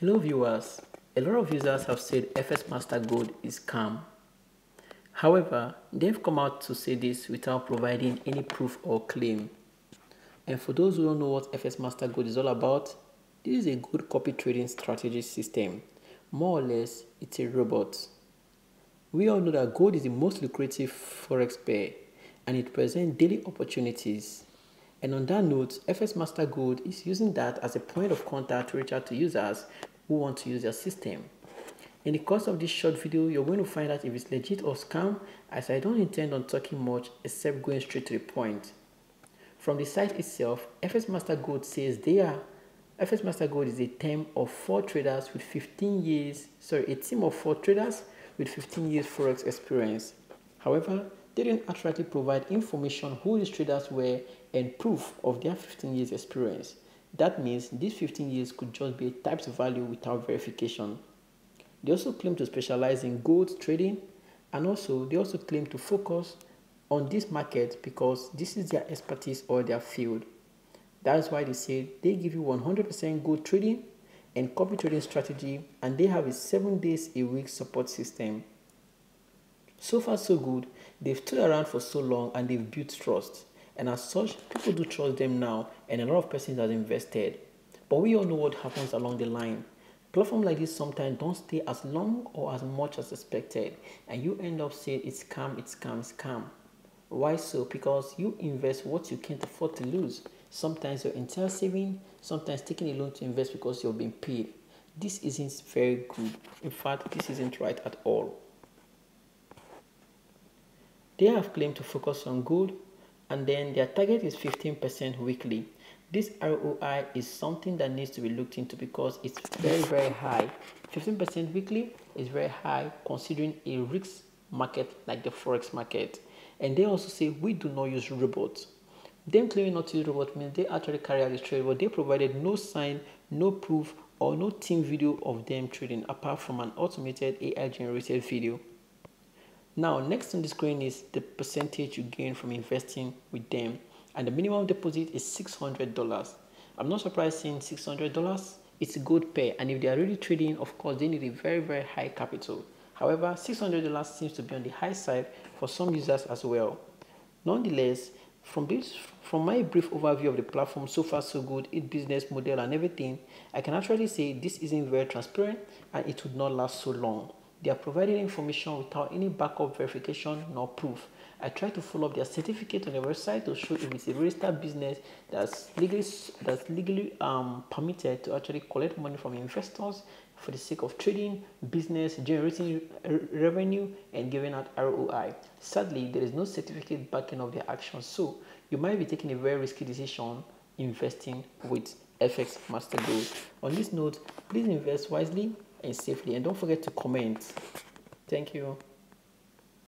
Hello viewers, a lot of users have said FX Master Gold is scam. However, they've come out to say this without providing any proof or claim. And for those who don't know what FX Master Gold is all about, this is a good copy trading strategy system. More or less, it's a robot. We all know that gold is the most lucrative forex pair and it presents daily opportunities. And on that note, FX Master Gold is using that as a point of contact to reach out to users who want to use their system. In the course of this short video, you're going to find out if it's legit or scam as I don't intend on talking much except going straight to the point. From the site itself, FX Master Gold says they are FX Master Gold is a team of four traders with 15 years, sorry, a team of four traders with 15 years forex experience. However, didn't accurately provide information who these traders were and proof of their 15 years experience. That means these 15 years could just be a typed value without verification. They also claim to specialize in gold trading and also they also claim to focus on this market because this is their expertise or their field. That's why they say they give you 100% gold trading and copy trading strategy and they have a 7 days a week support system. So far so good, they've stood around for so long and they've built trust. And as such, people do trust them now and a lot of persons have invested. But we all know what happens along the line. Platforms like this sometimes don't stay as long or as much as expected and you end up saying it's scam, it's scam, it's scam. Why so? Because you invest what you can't afford to lose. Sometimes your entire saving, sometimes taking a loan to invest because you're being paid. This isn't very good. In fact, this isn't right at all. They have claimed to focus on gold and then their target is 15% weekly. This ROI is something that needs to be looked into because it's very, very high. 15% weekly is very high considering a risk market like the forex market. And they also say we do not use robots. Them claiming not to use robots means they actually carry out the trade, but they provided no sign, no proof, or no team video of them trading apart from an automated AI generated video. Now, next on the screen is the percentage you gain from investing with them. And the minimum deposit is $600. I'm not surprised seeing $600. It's a good pay. And if they are really trading, of course, they need a very, very high capital. However, $600 seems to be on the high side for some users as well. Nonetheless, from this, from my brief overview of the platform, so far so good, its business model and everything, I can actually say this isn't very transparent and it would not last so long. They are providing information without any backup verification nor proof. I try to follow up their certificate on their website to show if it's a registered business that's legally that's legally um, permitted to actually collect money from investors for the sake of trading, business, generating revenue, and giving out ROI. Sadly, there is no certificate backing of their actions, so you might be taking a very risky decision investing with FX Master Gold. On this note, please invest wisely and safely. And don't forget to comment. Thank you.